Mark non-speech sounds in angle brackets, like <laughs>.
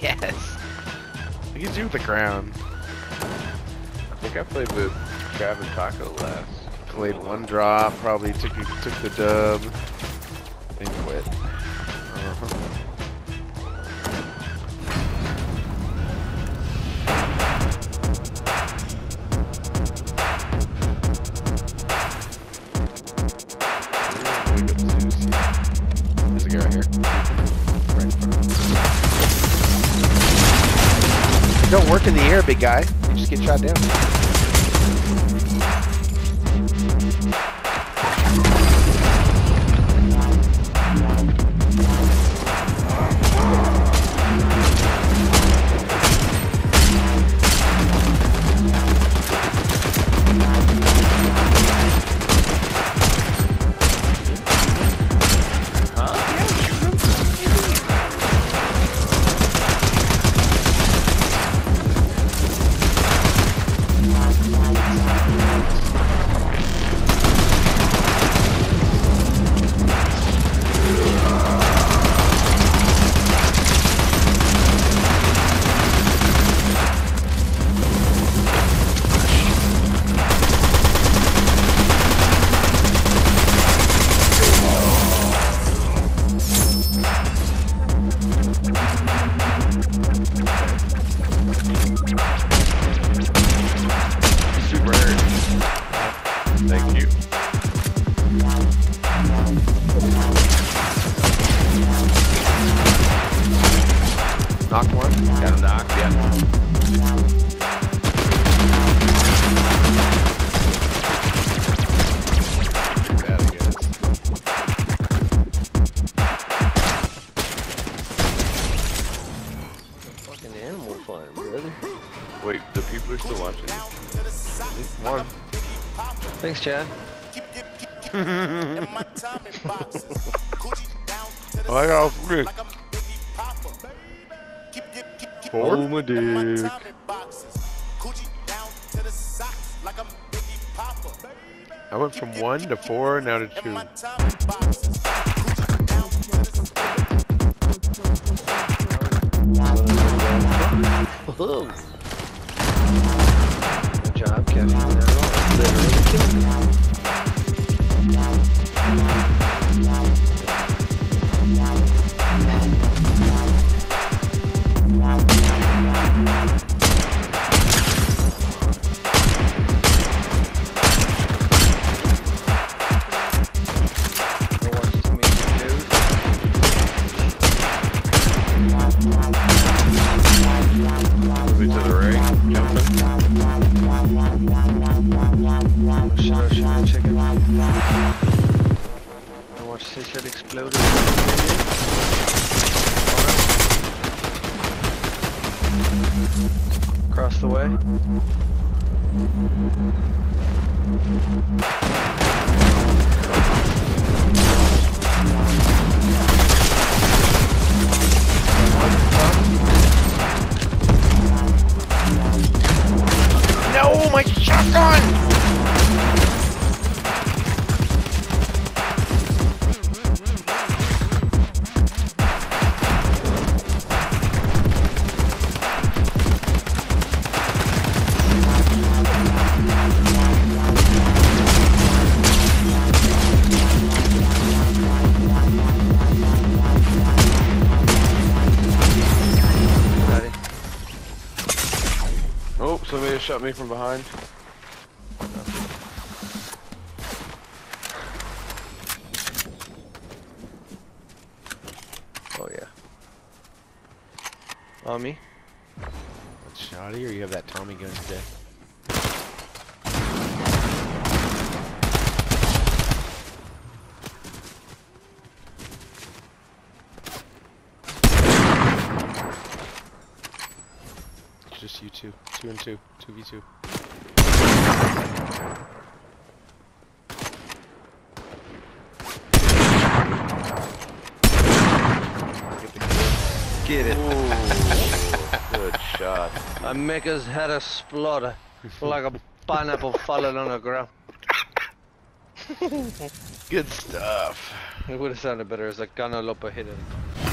<laughs> yes. Look at you the crown. I think I played with Trav and Taco last. Played one drop, probably took took the dub, then quit. Wake up Zeus. There's a guy right here. Don't work in the air, big guy. You just get shot down. Knock one. Got him knocked, yeah. Bad, I guess. Fucking animal farm, brother. Wait, the people are still watching. One. Thanks, Chad. <laughs> Oh, I got three. <laughs> Four. Oh, my dick. I went from one to four, now to two. Whoa. Good job, Kevin. Now, literally killed me. I watched this shit explode. Across the way. No, Oh, somebody just shot me from behind. Oh yeah. On me. That's shoddy, or you have that Tommy gun today? It's Just you two. Two and two. Two v two. Get it. <laughs> Good shot. I make his head explode like a pineapple falling on the ground. Good stuff. It would have sounded better as a Gano Lopa hit it.